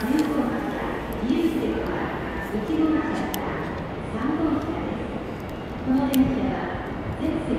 自由席はから3です。この電車は全席